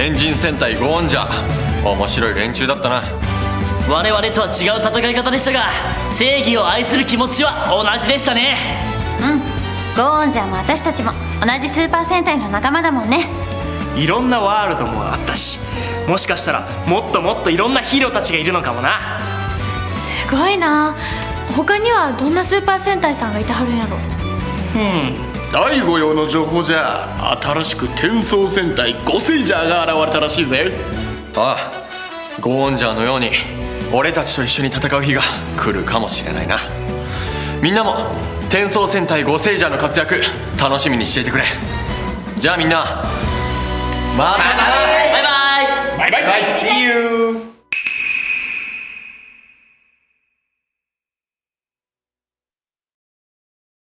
天神戦隊ゴーンジャー。面白い連中だったな。我々とは違う戦い方でしたが正義を愛する気持ちは同じでしたね。うん。ゴーンジャーも私たちも同じスーパー戦隊の仲間だもんね。いろんなワールドもあったしもしかしたらもっともっといろんなヒーローたちがいるのかもな。すごいな。他にはどんなスーパー戦隊さんがいてはるんやろ？うん第5用の情報じゃ新しく転送戦隊ゴセイジャーが現れたらしいぜ。ああゴーンジャーのように俺たちと一緒に戦う日が来るかもしれないな。みんなも転送戦隊ゴセイジャーの活躍楽しみにしていてくれ。じゃあみんなまたなバイバイ。バイバイ。See you